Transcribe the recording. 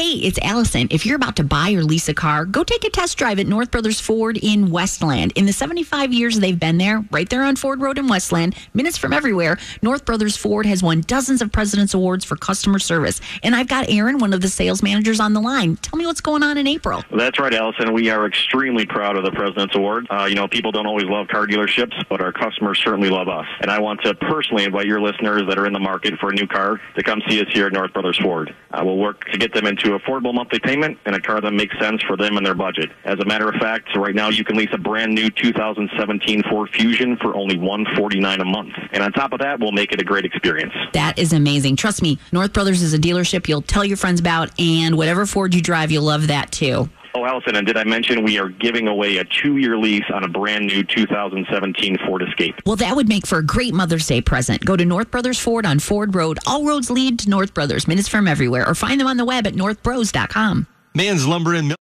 Hey, it's Allyson. If you're about to buy or lease a car, go take a test drive at North Brothers Ford in Westland. In the 75 years they've been there, right there on Ford Road in Westland, minutes from everywhere, North Brothers Ford has won dozens of President's Awards for customer service. And I've got Aaron, one of the sales managers, on the line. Tell me what's going on in April. That's right, Allyson. We are extremely proud of the President's Award. Uh, you know, people don't always love car dealerships, but our customers certainly love us. And I want to personally invite your listeners that are in the market for a new car to come see us here at North Brothers Ford. Uh, we'll work to get them into affordable monthly payment and a car that makes sense for them and their budget. As a matter of fact, right now you can lease a brand new 2017 Ford Fusion for only 149 a month. And on top of that, we'll make it a great experience. That is amazing. Trust me, North Brothers is a dealership you'll tell your friends about, and whatever Ford you drive, you'll love that too. Oh, Allyson, and did I mention we are giving away a two-year lease on a brand new 2017 Ford Escape? Well, that would make for a great Mother's Day present. Go to North Brothers Ford on Ford Road. All roads lead to North Brothers, minutes from everywhere, or find them on the web at northbros.com. Man's Lumber and Mill.